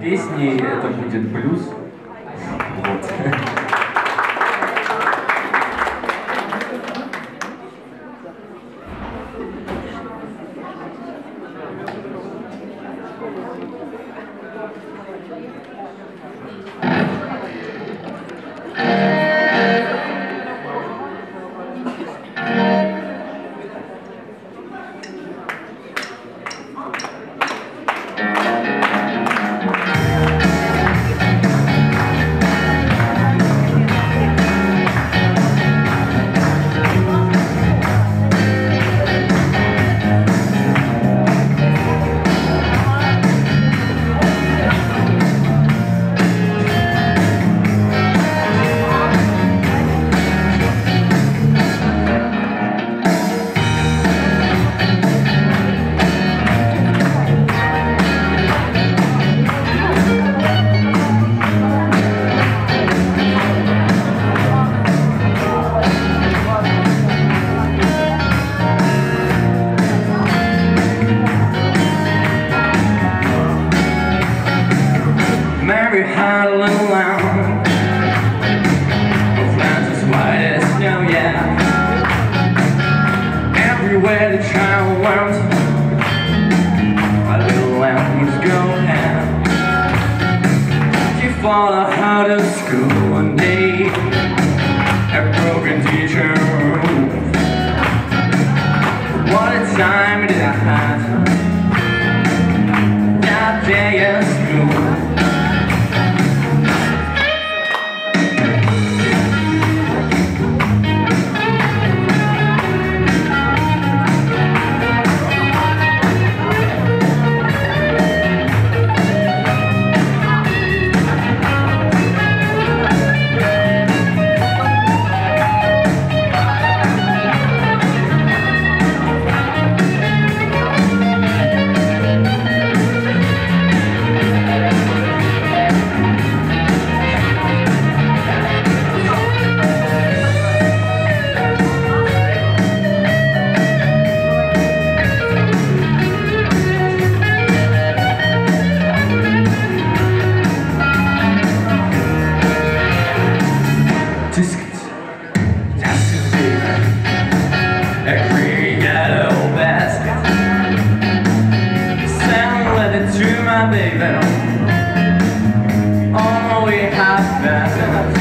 песни это будет блюз. Вот. Everywhere the child went A little lamb was going She followed her to school living. All we have been.